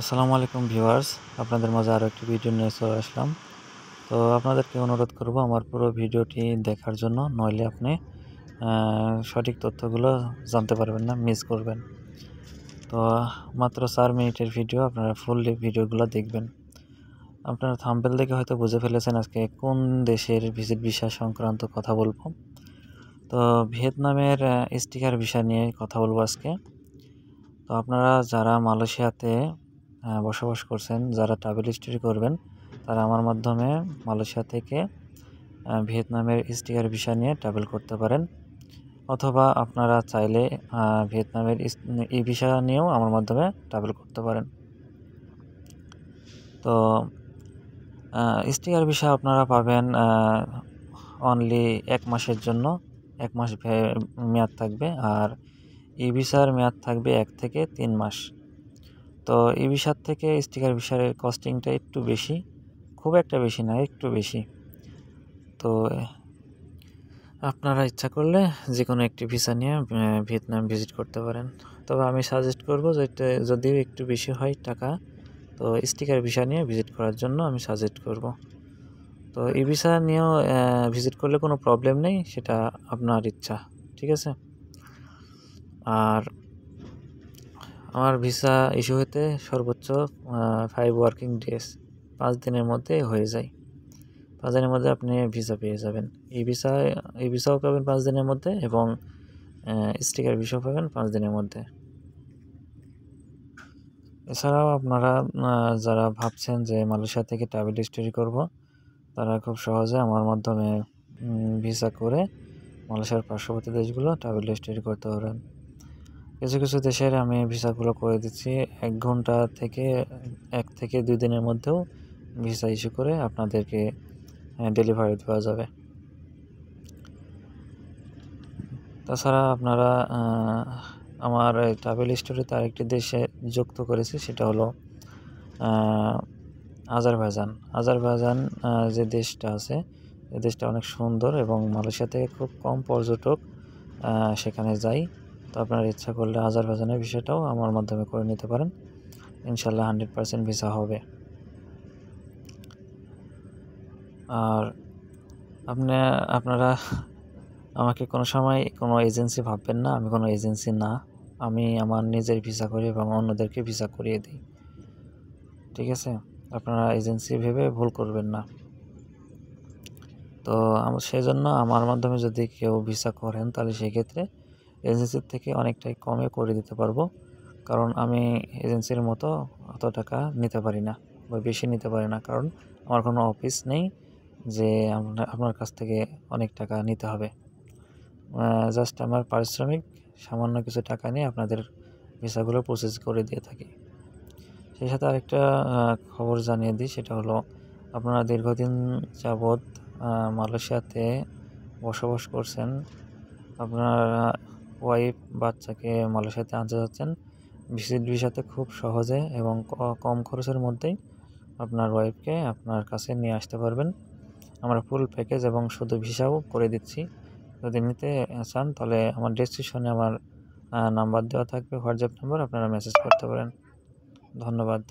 আসসালামু আলাইকুম ভিউয়ার্স, আপনাদের মাঝে আরও একটি ভিডিও নিয়ে চলে আসলাম। তো আপনাদেরকে অনুরোধ করব আমার পুরো ভিডিওটি দেখার জন্য, নইলে আপনি সঠিক তথ্যগুলো জানতে পারবেন না মিস করবেন। তো মাত্র চার মিনিটের ভিডিও আপনারা ফুললি ভিডিওগুলো দেখবেন। আপনারা থাম্বেল দেখে হয়তো বুঝে ফেলেছেন আজকে কোন দেশের ভিজিট বিষয় সংক্রান্ত কথা বলব। তো ভিয়েতনামের স্টিকার বিষয় নিয়ে কথা বলব আজকে। তো আপনারা যারা মালয়েশিয়াতে বসবাস করছেন, যারা ট্রাভেল হিস্ট্রি করবেন, তারা আমার মাধ্যমে মালয়েশিয়া থেকে ভিয়েতনামের স্টিকার ভিসা নিয়ে ট্রাভেল করতে পারেন। অথবা আপনারা চাইলে ভিয়েতনামের ই ভিসা নিয়েও আমার মাধ্যমে ট্রাভেল করতে পারেন। তো স্টিকার ভিসা আপনারা পাবেন অনলি এক মাসের জন্য, এক মাস মেয়াদ থাকবে, আর ই ভিসার মেয়াদ থাকবে এক থেকে তিন মাস। তো ই ভিসার থেকে স্টিকার ভিসার কস্টিংটা একটু বেশি, খুব একটা বেশি না, একটু বেশি। তো, আপনারা ইচ্ছা করলে যে কোনো একটি ভিসা নিয়ে ভিয়েতনাম ভিজিট করতে পারেন। তবে আমি সাজেস্ট করব যে যদিও একটু বেশি হয় টাকা, তো স্টিকার ভিসা নিয়ে ভিজিট করার জন্য আমি সাজেস্ট করব। তো ই ভিসা নিয়েও ভিজিট করলে কোনো প্রবলেম নেই, সেটা আপনার ইচ্ছা, ঠিক আছে? আর আমার ভিসা ইস্যু হতে সর্বোচ্চ ফাইভ ওয়ার্কিং ডেজ পাঁচ দিনের মধ্যে হয়ে যায়। পাঁচ দিনের মধ্যে আপনি ভিসা পেয়ে যাবেন। এই ভিসা এই ভিসাও পাবেন পাঁচ দিনের মধ্যে এবং স্টিকার ভিসাও পাবেন পাঁচ দিনের মধ্যে। এছাড়াও আপনারা যারা ভাবছেন যে মালয়েশিয়া থেকে ট্রাভেল হিস্টোরি করব, তারা খুব সহজে আমার মাধ্যমে ভিসা করে মালয়েশিয়ার পার্শ্ববর্তী দেশগুলো ট্রাভেল হিস্টোরি করতে পারেন। কিছু কিছু দেশের আমি ভিসাগুলো করে দিচ্ছি। এক ঘণ্টা থেকে এক থেকে দুই দিনের মধ্যেও ভিসা ইস্যু করে আপনাদেরকে ডেলিভারি দেওয়া যাবে। তাছাড়া আপনারা আমার ট্রাভেল স্টোরিতে আরেকটি দেশে যুক্ত করেছি, সেটা হলো আজারবাইজান। আজারবাইজান যে দেশটা আছে এই দেশটা অনেক সুন্দর এবং মালয়েশিয়া থেকে খুব কম পর্যটক সেখানে যায়। তো আপনার ইচ্ছা করলে আজারবাইজানের বিষয়টাও আমার মাধ্যমে করে নিতে পারেন। ইনশাল্লাহ হান্ড্রেড পারসেন্ট ভিসা হবে। আর আপনি, আপনারা আমাকে কোনো সময় কোনো এজেন্সি ভাববেন না, আমি কোনো এজেন্সি না। আমি আমার নিজের ভিসা করি এবং অন্যদেরকে ভিসা করিয়ে দিই। ঠিক আছে? আপনারা এজেন্সি ভেবে ভুল করবেন না। তো সেই জন্য আমার মাধ্যমে যদি কেউ ভিসা করেন তাহলে সেক্ষেত্রে এজেন্সির থেকে অনেকটাই কমে করে দিতে পারব। কারণ আমি এজেন্সির মতো অত টাকা নিতে পারি না বা বেশি নিতে পারি না। কারণ আমার কোনো অফিস নেই যে আপনার কাছ থেকে অনেক টাকা নিতে হবে। জাস্ট আমার পারিশ্রমিক, সামান্য কিছু টাকা নিয়ে আপনাদের ভিসাগুলো প্রসেস করে দিয়ে থাকি। সেই সাথে আরেকটা খবর জানিয়ে দিই, সেটা হলো আপনারা দীর্ঘদিন যাবৎ মালয়েশিয়াতে বসবাস করছেন। আপনারা ওয়াইফ বাচ্চাকে মালয়েশিয়াতে আনতে যাচ্ছেন। ভিজিট ভিসাতে খুব সহজে এবং কম খরচের মধ্যেই আপনার ওয়াইফকে আপনার কাছে নিয়ে আসতে পারবেন। আমরা ফুল প্যাকেজ এবং শুধু ভিসাও করে দিচ্ছি। যদি নিতে চান তাহলে আমার ডেসক্রিপশনে আমার নাম্বার দেওয়া থাকবে। হোয়াটসঅ্যাপ নাম্বার আপনারা মেসেজ করতে পারেন। ধন্যবাদ।